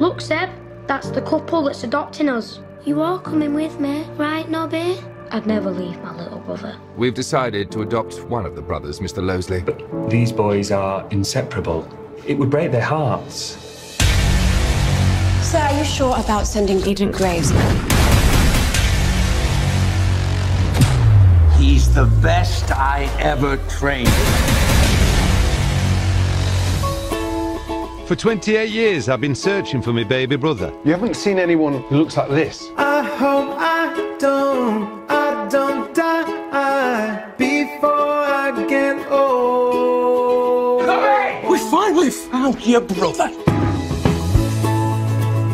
Look, Seb, that's the couple that's adopting us. You are coming with me, right, Nobby? I'd never leave my little brother. We've decided to adopt one of the brothers, Mr. Losley. But these boys are inseparable. It would break their hearts. Sir, are you sure about sending Agent Graves? He's the best I ever trained. For 28 years, I've been searching for my baby brother. You haven't seen anyone who looks like this? I hope I don't, I don't die before I get old. We finally found your brother.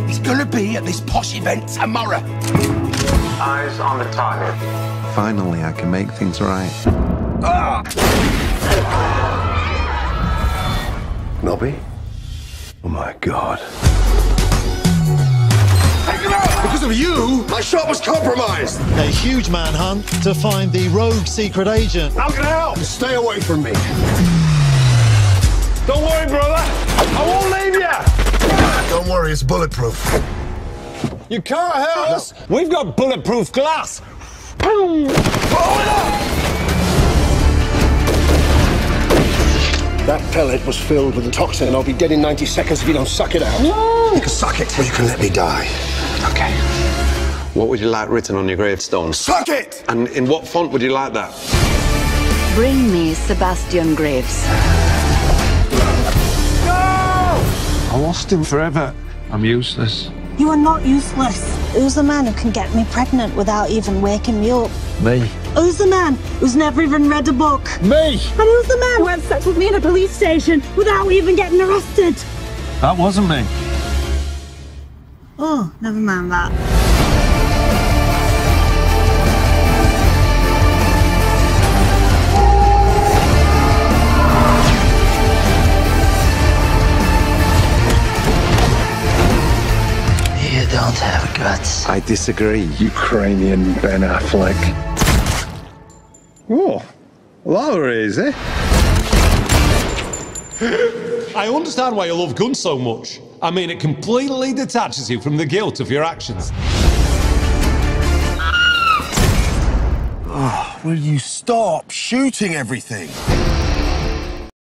He's gonna be at this posh event tomorrow. Eyes on the target. Finally, I can make things right. Ah! Nobby? Oh my god. Because of you, my shop was compromised. A huge manhunt to find the rogue secret agent. How can I help? Stay away from me. Don't worry, brother. I won't leave you. Don't worry, it's bulletproof. You can't help us. We've got bulletproof glass. That pellet was filled with a toxin, and I'll be dead in 90 seconds if you don't suck it out. You can suck it, or you can let me die. Okay. What would you like written on your gravestone? Suck it! And in what font would you like that? Bring me Sebastian Graves. No! I lost him forever. I'm useless. You are not useless. Who's the man who can get me pregnant without even waking me up? Me. Who's the man who's never even read a book? Me. And who's the man who had sex with me in a police station without even getting arrested? That wasn't me. Oh, never mind that. You don't have guts. I disagree. Ukrainian Ben Affleck. Oh, well, that is, eh? I understand why you love guns so much. I mean, it completely detaches you from the guilt of your actions. Oh, Will you stop shooting everything?